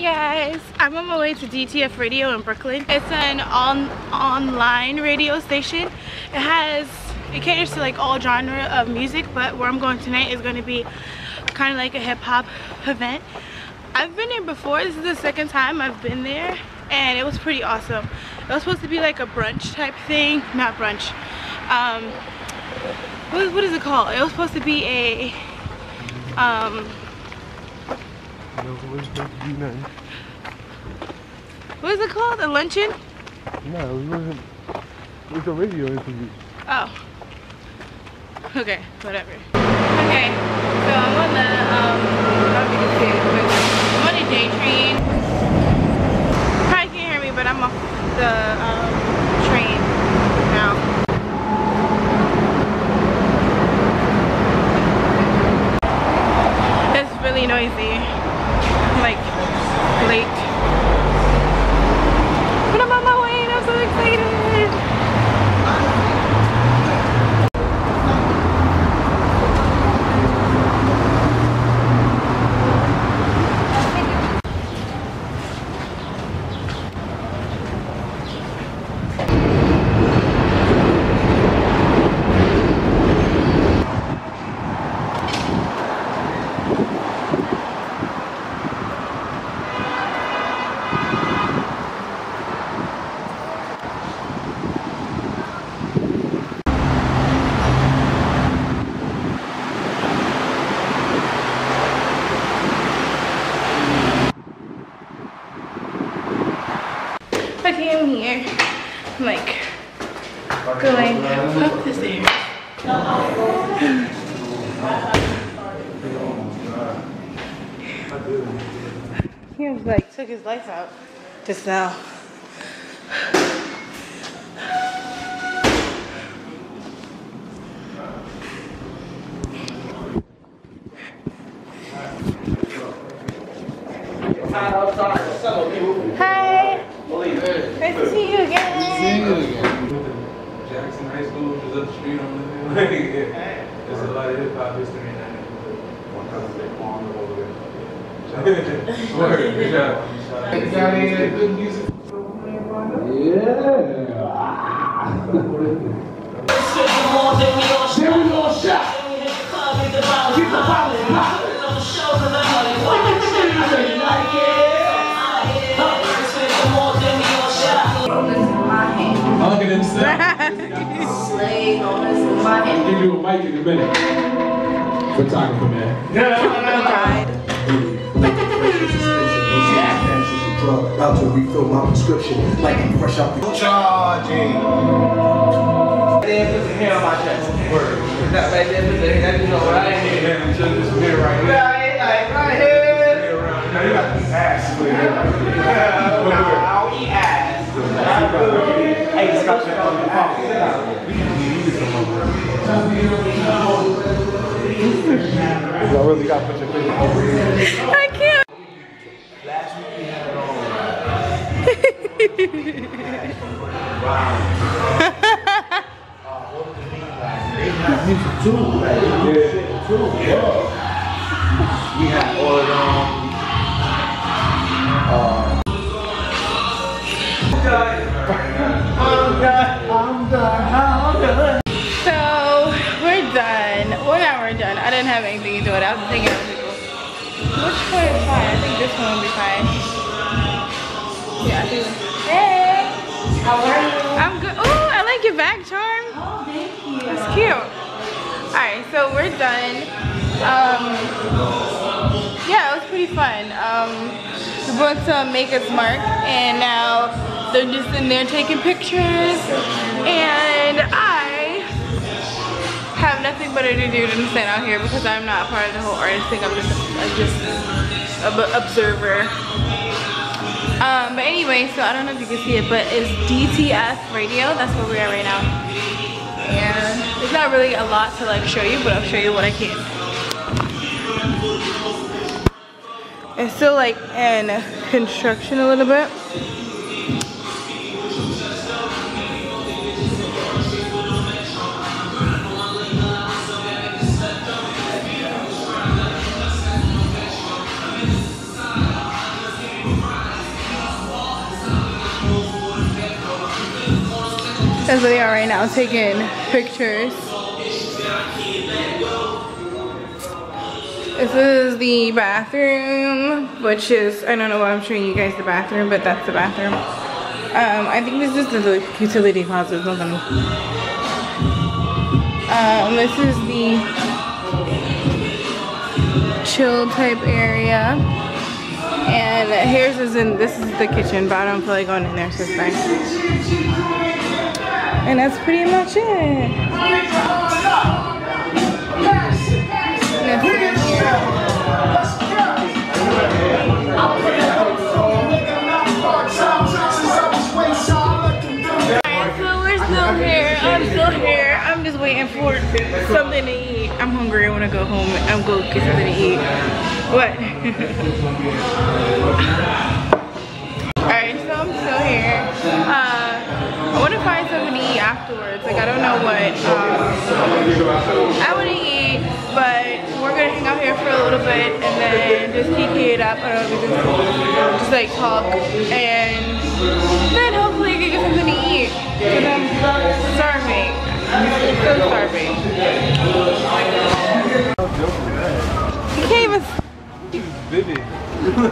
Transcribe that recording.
Hey guys, I'm on my way to DTF Radio in Brooklyn. It's an on online radio station. It has it caters to like all genre of music, but where I'm going tonight is going to be kind of like a hip hop event. I've been here before. This is the second time I've been there, and it was pretty awesome. It was supposed to be like a brunch type thing, not brunch. Um, what, what is it called? It was supposed to be a um what is it called? A luncheon? No, it wasn't. It was a radio interview. Oh. Okay, whatever. Okay, so I'm on the, um, how do you say it? I'm on a J train. You probably can't hear me, but I'm off the, um, train now. It's really noisy. Like, late. But I'm on my way and I'm so excited. I came here, I'm like going up the stairs. He was like took his life out just now. Hi. Nice to see you again. Seeing you again. Jackson High School is up the street on the There's a lot of hip hop history in that neighborhood. Word, good job. You got any uh, good music? Look at himself. Give you a mic in a minute. Photographer, man. Died. About to refill my prescription like I'm fresh out the Charging. Then put the hair on my chest. Word. That right there, put the hair, that you know right here. Man, show this mirror right here. Right, like right here. Now you got this ass split here. I don't eat ass. Hey, just got that on the I really got to put your face over here. I can't. music too. Like, yeah. shit too. Yeah. We had all of them. Uh, didn't have anything to do with it. I was thinking, I was like, which one is fine? I think this one will be fine. Yeah, I think. Hey, How are you? I'm good. Oh, I like your bag charm. Oh, thank you. It's cute. All right, so we're done. Um, yeah, it was pretty fun. Um, we went to Maker's Mark, and now they're just in there taking pictures, and have nothing better to do than stand out here because I'm not part of the whole artist thing. I'm just, I'm just an observer. Um, but anyway, so I don't know if you can see it, but it's DTF Radio. That's where we are right now. And there's not really a lot to like show you, but I'll show you what I can. It's still like in construction a little bit. That's where they are right now, taking pictures. This is the bathroom, which is, I don't know why I'm showing you guys the bathroom, but that's the bathroom. Um, I think this is the utility closet something. Um, this is the chill type area. And here's is in, this is the kitchen, but I don't feel like going in there, so it's fine. And that's pretty much it. Still here. I'm still here. I'm just waiting for something to eat. I'm hungry. I want to go home. I'm going to get something to eat. What? Alright, so I'm still here. Uh, I want to find something to eat afterwards. Like, I don't know what um, I want to eat, but we're going to hang out here for a little bit and then just kiki it up. I don't know, just, just like talk and then hopefully can get something to eat because I'm starving. So starving. You can't even Vivid.